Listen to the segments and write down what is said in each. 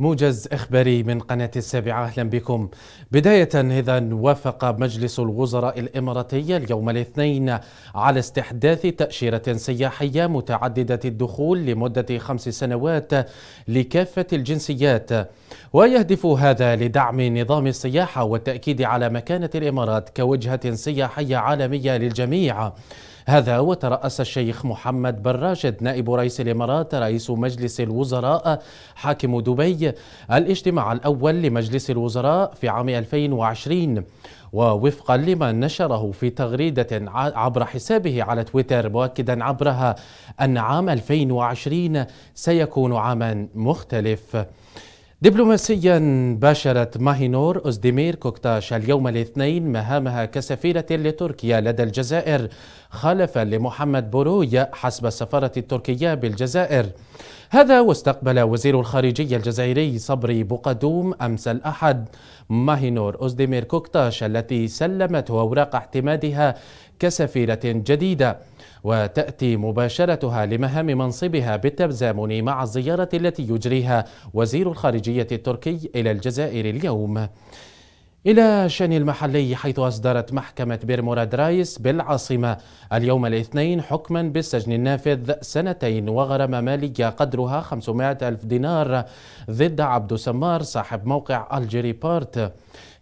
موجز إخباري من قناة السابعة. أهلا بكم. بداية إذا وافق مجلس الوزراء الإماراتي اليوم الاثنين على استحداث تأشيرة سياحية متعددة الدخول لمدة خمس سنوات لكافة الجنسيات. ويهدف هذا لدعم نظام السياحة والتأكيد على مكانة الإمارات كوجهة سياحية عالمية للجميع. هذا وترأس الشيخ محمد بن راشد نائب رئيس الإمارات رئيس مجلس الوزراء حاكم دبي الاجتماع الأول لمجلس الوزراء في عام 2020 ووفقا لما نشره في تغريدة عبر حسابه على تويتر مؤكدا عبرها أن عام 2020 سيكون عاما مختلف. دبلوماسيا باشرت ماهينور أوزديمير كوكتاش اليوم الاثنين مهامها كسفيرة لتركيا لدى الجزائر خلفا لمحمد بوروي حسب السفارة التركية بالجزائر. هذا واستقبل وزير الخارجية الجزائري صبري بقدوم أمس الأحد. ماهينور أوزديمير كوكتاش التي سلمته أوراق اعتمادها كسفيرة جديدة وتأتي مباشرتها لمهام منصبها بالتزامن مع الزيارة التي يجريها وزير الخارجية التركي إلى الجزائر اليوم. إلى شأن المحلي حيث أصدرت محكمة بيرموراد رايس بالعاصمة اليوم الاثنين حكما بالسجن النافذ سنتين وغرامة مالية قدرها 500 ألف دينار ضد عبد سمار صاحب موقع Algérie Part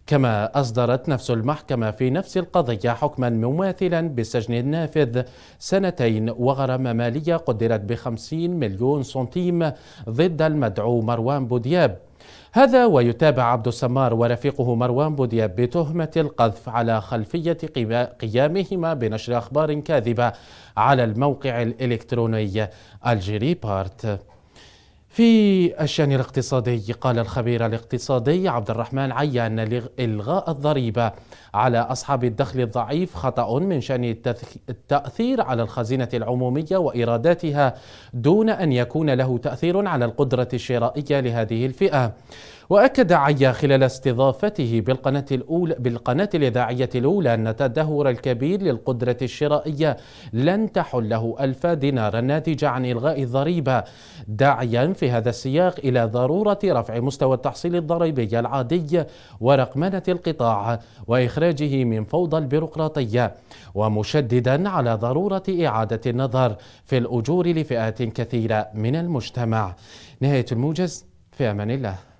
كما أصدرت نفس المحكمة في نفس القضية حكما مماثلا بالسجن النافذ سنتين وغرامة مالية قدرت بخمسين مليون سنتيم ضد المدعو مروان بودياب. هذا ويتابع عبد السمار ورفيقه مروان بودياب بتهمة القذف على خلفية قيامهما بنشر أخبار كاذبة على الموقع الإلكتروني الجيري بارت في الشأن الاقتصادي قال الخبير الاقتصادي عبد الرحمن عيان إلغاء الضريبة على أصحاب الدخل الضعيف خطأ من شأن التأثير على الخزينة العمومية وإيراداتها دون أن يكون له تأثير على القدرة الشرائية لهذه الفئة. وأكد عيا خلال استضافته بالقناة الأولى بالقناة الإذاعية الأولى أن التدهور الكبير للقدرة الشرائية لن تحله ألف دينار ناتجة عن إلغاء الضريبة. داعيا في هذا السياق إلى ضرورة رفع مستوى التحصيل الضريبي العادي ورقمنة القطاع وإخراجه من فوضى البيروقراطية ومشددا على ضرورة إعادة النظر في الأجور لفئات كثيرة من المجتمع. نهاية الموجز في أمان الله.